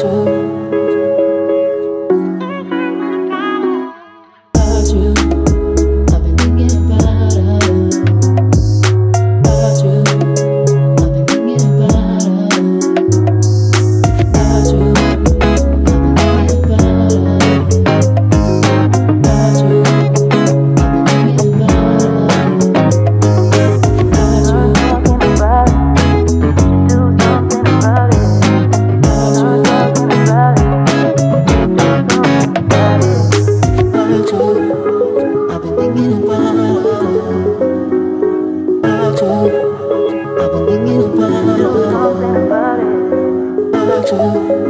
좀 这